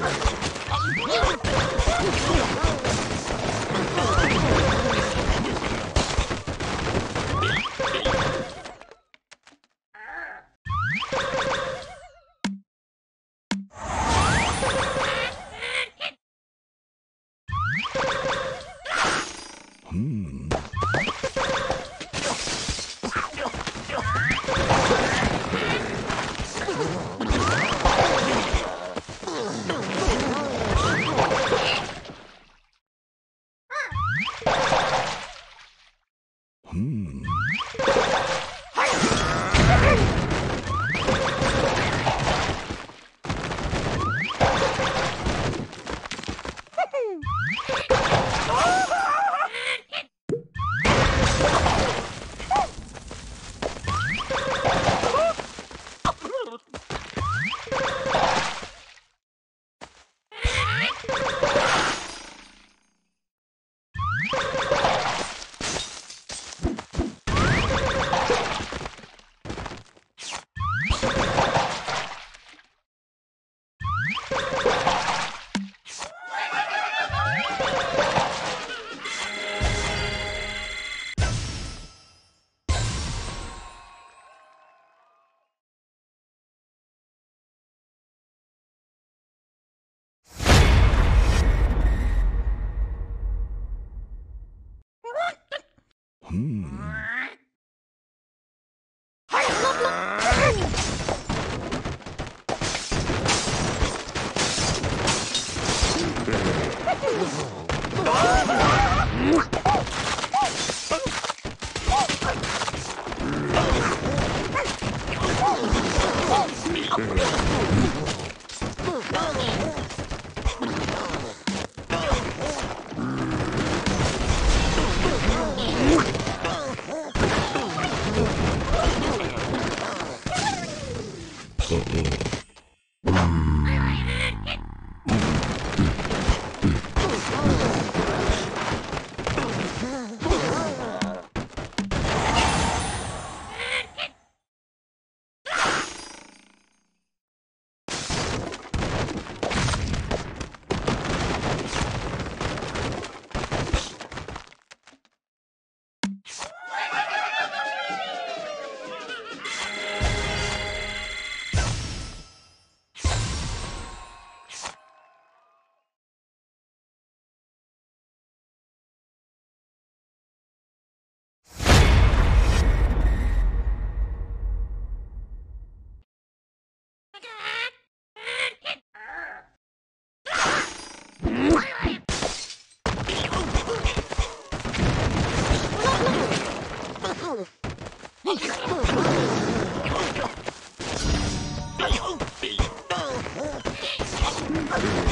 見え。Oh, Yeah.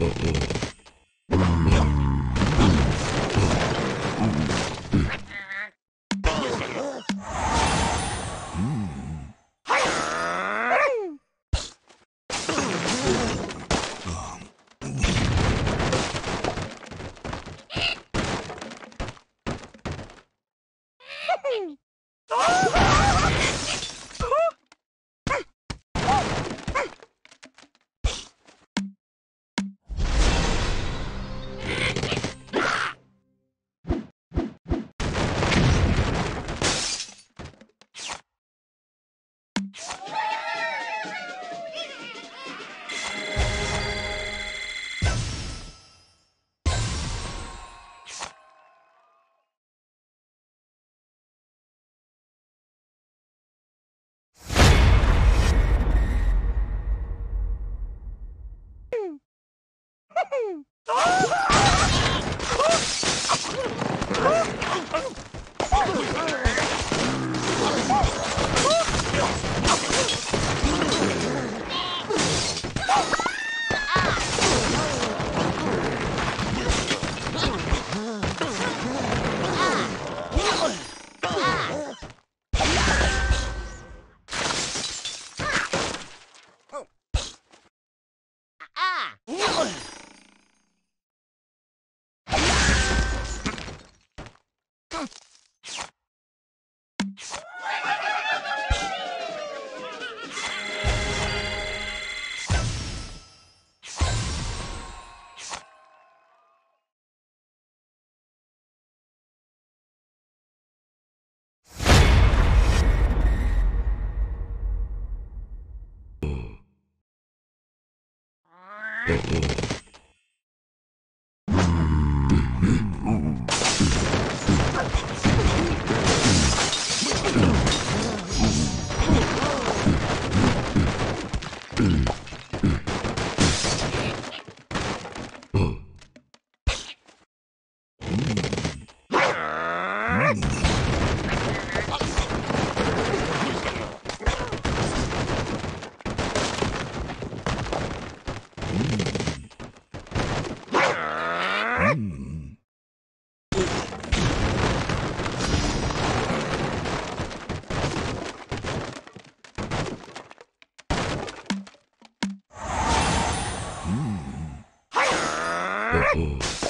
eh, Oh! Bye. 어, 어.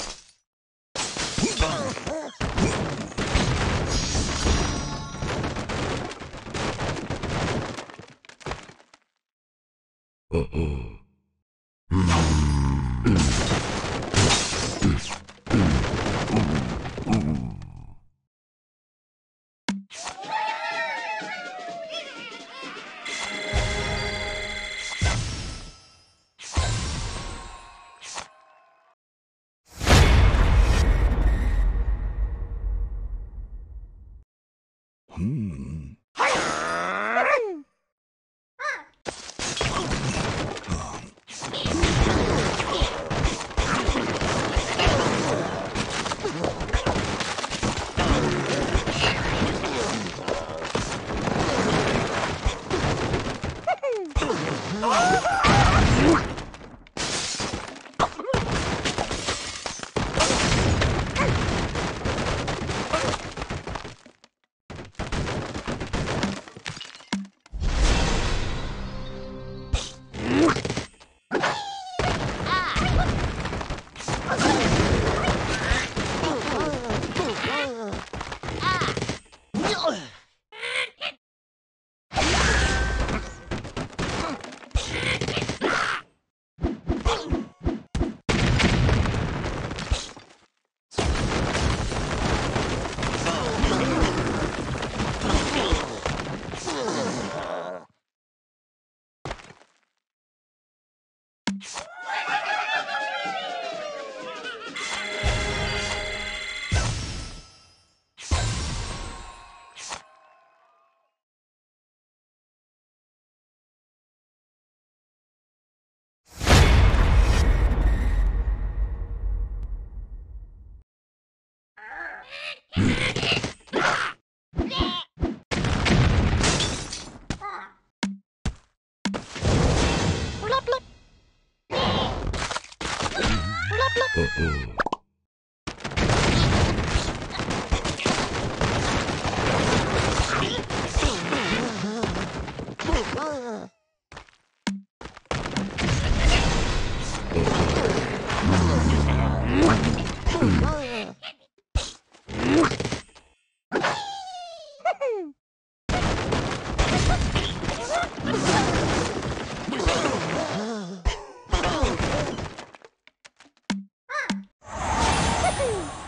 啊 Mm-mm. Woohoo!